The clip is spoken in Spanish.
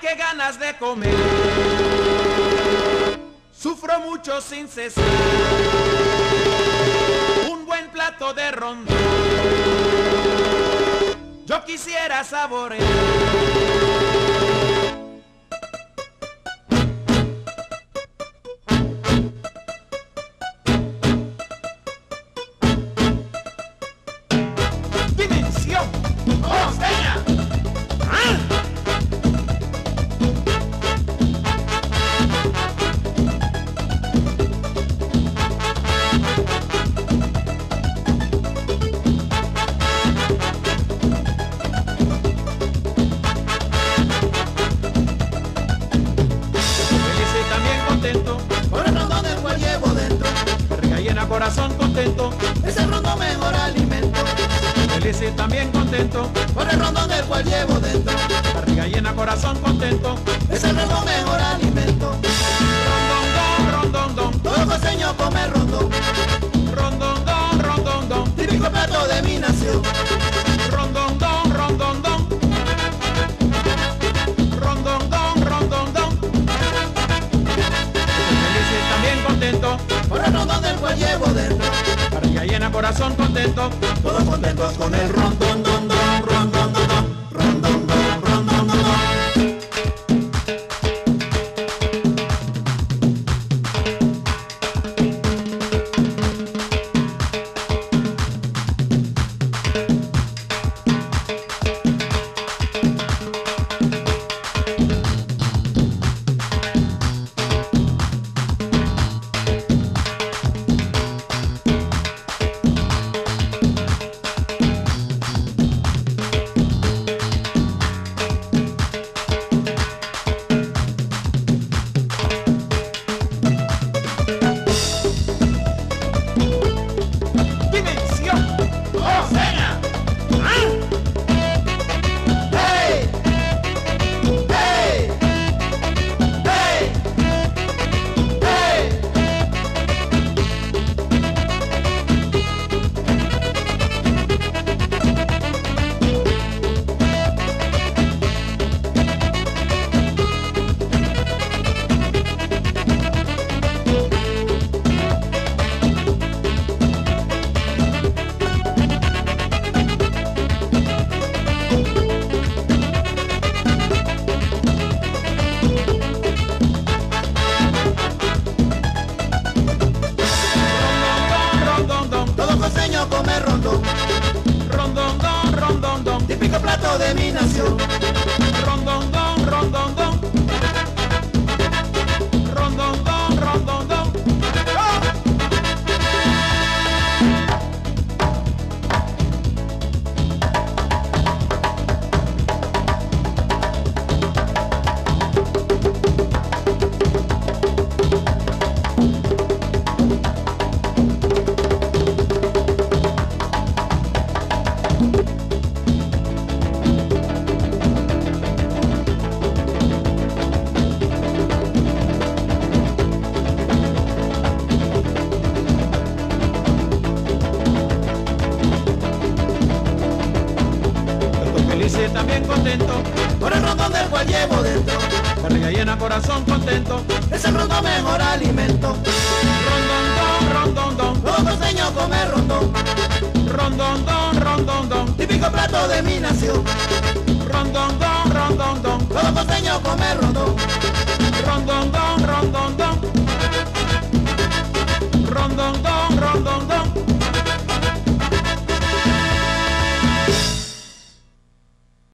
qué ganas de comer. Sufro mucho sin cesar. Un buen plato de rondón. Yo quisiera saborear. Corazón contento. es el rondón mejor alimento. Feliz y también contento, Por el rondón del cual llevo dentro, barriga llena, corazón contento. es el rondón mejor alimento. Rondón, don, rondón, don, Todo costeño come rondón, rondón, don, rondón, don, típico plato de mi nación. Llena, corazón contento. todos contentos con el rondón, don, don, don, Todo costeño come rondón, rondón, don, rondón, don, típico plato de mi nación. Y también contento, Por el rondón del cual llevo dentro, barriga llena, corazón contento. es el rondón mejor alimento. Rondón, don, rondón, don, Todo costeño come rondón, rondón, don, rondón, don, típico plato de mi nación. rondón, don, rondón, don, Todo costeño come rondón, rondón, don, rondón, don.